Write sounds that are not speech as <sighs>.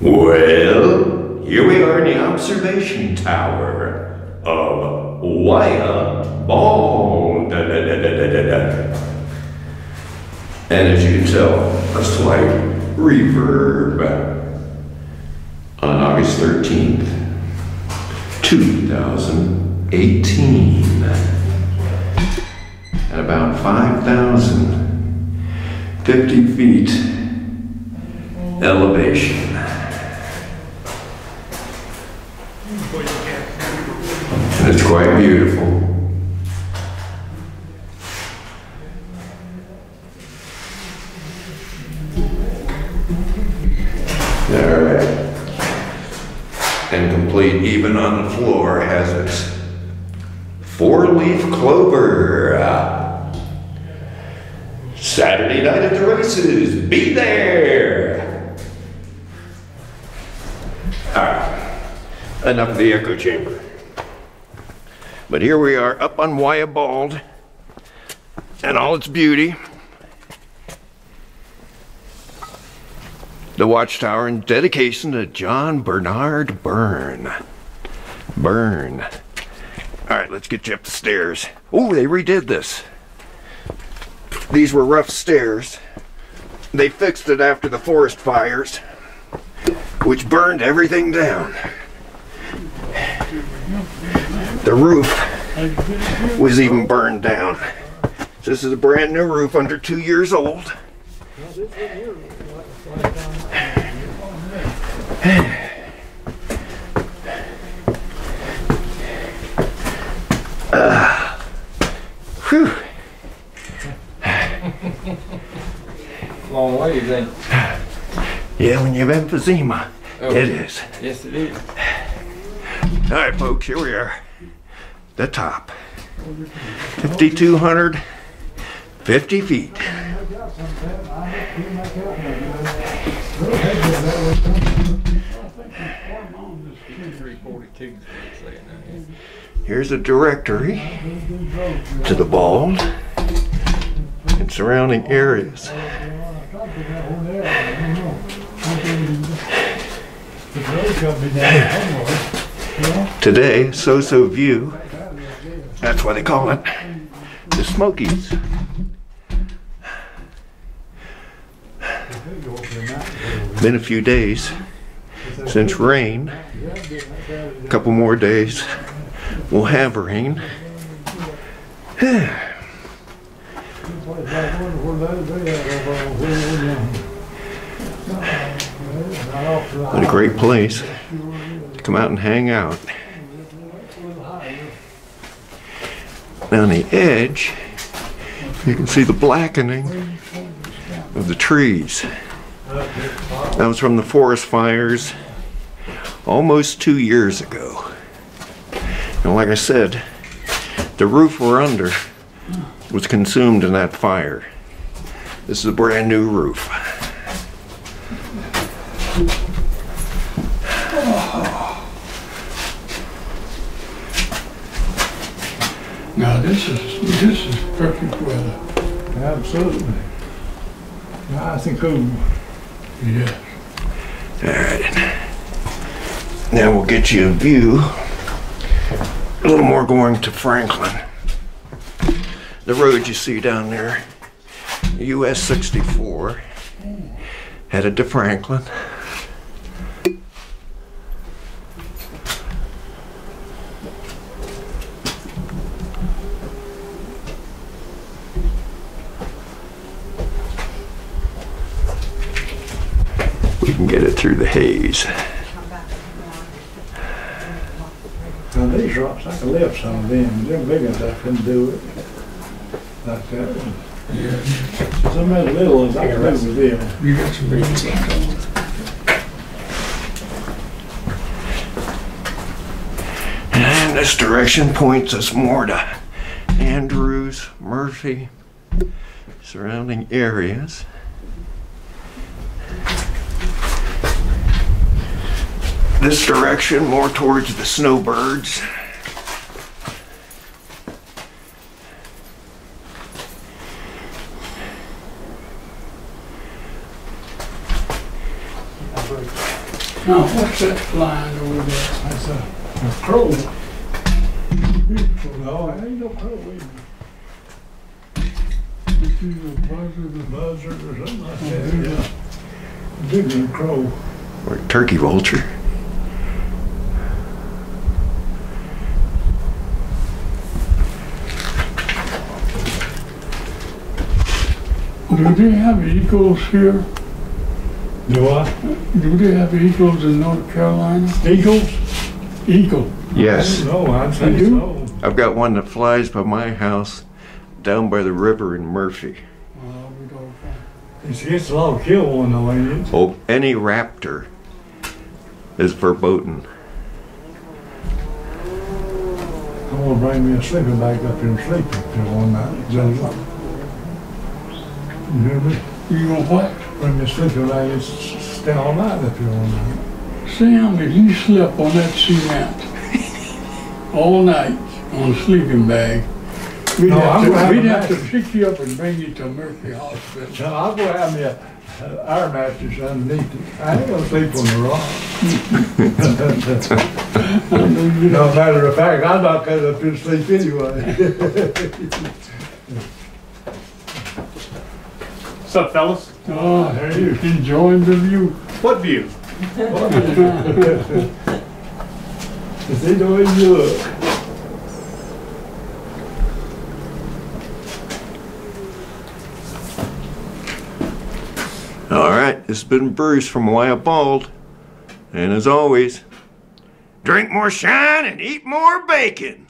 Well, here we are in the observation tower of Wayah Bald. And as you can tell, a slight reverb on August 13th, 2018. At about 5,050 feet elevation. It's quite beautiful. All right. And complete, even on the floor, has its four-leaf clover. Uh, Saturday night at the races, be there. All right, enough of the echo chamber. But here we are up on Wayah Bald and all its beauty. The watchtower in dedication to John Bernard Byrne. Byrne. All right, let's get you up the stairs. Oh, they redid this. These were rough stairs. They fixed it after the forest fires, which burned everything down. The roof was even burned down. This is a brand new roof under two years old. Uh, <sighs> whew. Long way, think? Yeah, when you have emphysema, Oh. it is. Yes, it is. All right, folks, here we are. The top. 5,250 feet. Here's a directory to the bald and surrounding areas. Today, Soso View, that's why they call it the Smokies. Been a few days since rain. A couple more days, we'll have rain. <sighs> What a great place to come out and hang out. On the edge, you can see the blackening of the trees. That was from the forest fires almost two years ago. And like I said, the roof we're under was consumed in that fire. This is a brand new roof. Now, this is, this is perfect weather. Absolutely. Nice and cool. Yeah. Alright. Now we'll get you a view. A little more going to Franklin. The road you see down there, US 64, headed to Franklin. Get it through the haze. Now these rocks, I can lift some of them, they're big ones, I couldn't do it. Like that one. Yeah. Some of the little ones, I can live with them. You got some big ones. And this direction points us more to Andrews, Murphy, surrounding areas. This direction more towards the snowbirds. Now, what's that flying over there? That's a, a crow. No, it ain't no crow. It's is a buzzard. a buzzard or something like that, yeah. Bigger crow. Or turkey vulture. Do they have eagles here? Do I? Do they have eagles in North Carolina? Eagles? Eagle. Yes. No, I'd say do? so. I've got one that flies by my house down by the river in Murphy. Well, we don't find. It's against the law to kill one though, ain't it? Oh, any raptor is verboten. I'm gonna bring me a sleeping bag up here and sleep up there one night. Just- You hear me? You know what? Bring me a sleeping bag Mm-hmm. and s- s- stay all night up here one night. Sam, if you slept on that cement all night on a sleeping bag, we'd No, have have we'd have to pick you up and bring you to Murphy Hospital. So I'll go have me a, a air mattress underneath it. I ain't gonna sleep on the rock. I know you No matter of fact, I'm not gonna to sleep anyway. <laughs> What's up, fellas? Ah, oh, How are enjoying the view. What view? See the way you look. All right, this has been Bruce from Wayah Bald. And as always, drink more shine and eat more bacon.